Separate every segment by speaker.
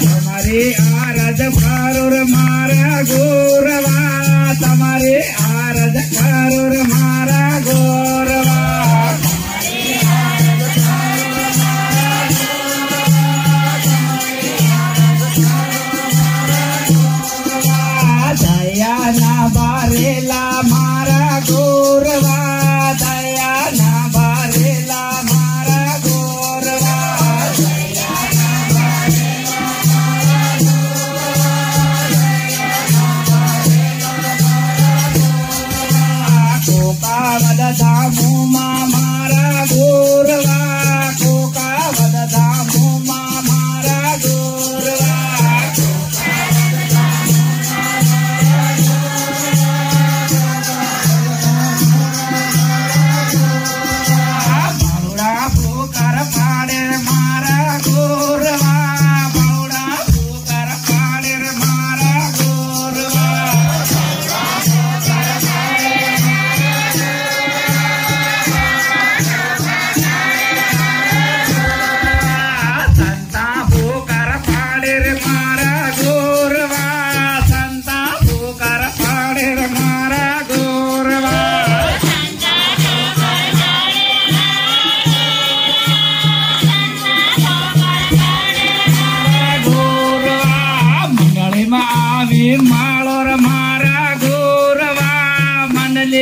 Speaker 1: Tamare aradhar aur mara gorva, tamare aradhar aur mara. Jaya na barela.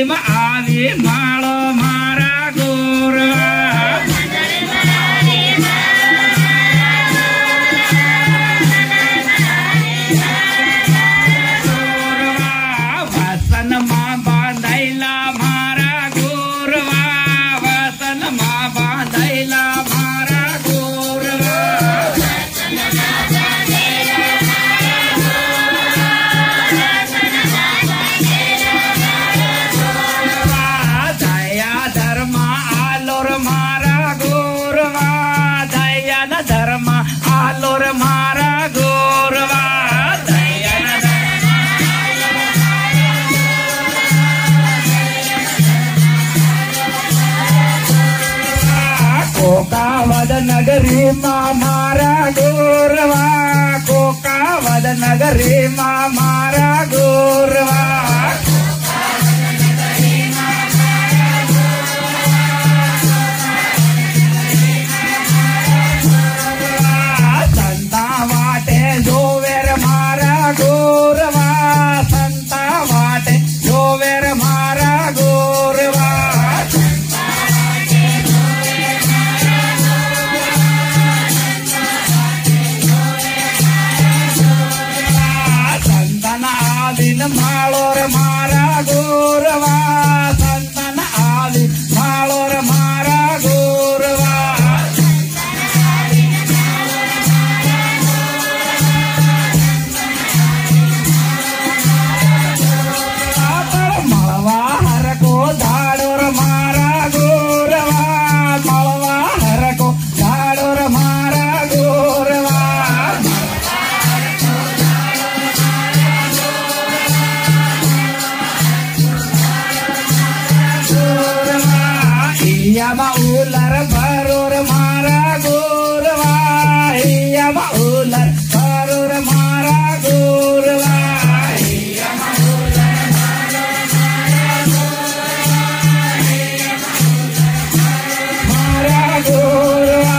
Speaker 1: ma ale my. गोर मारा गोरवा कोकावद नगरी मारा गोरवा कोकावद नगरी मारा गोरवा બાંધીને માળો રે મારા ગોરવા. लर भरोर मारा गोरवा बहुलर भरोर मारा गोरवा मारा गोरवा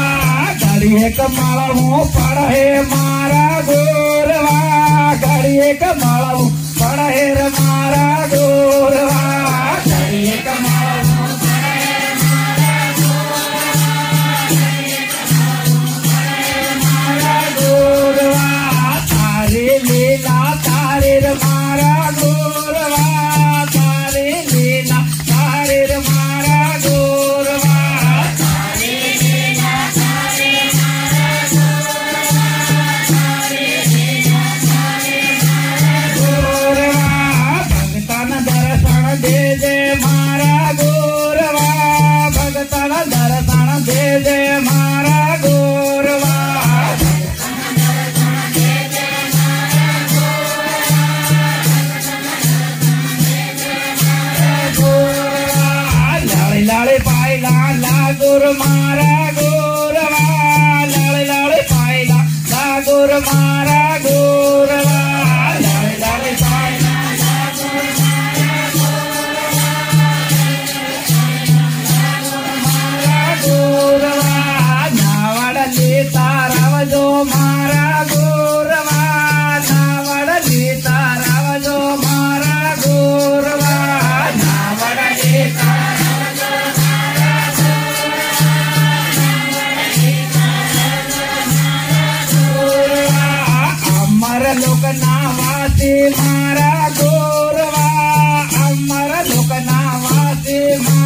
Speaker 1: घड़िए कमाला हूँ पढ़े मारा गोरवा घड़िए कमाला हूँ पढ़े मारा शेर मारा गो गुर मारा गोरवा लाल लाल पायला ला गोर मारा गोरवा लाल लाल पायला गोरवा नावडले ताराव जो मारा। गोरवा नावडले ताराव जो मारा। गोर दुकनावा से मारा गोरवा अमर दुकनावा से मारा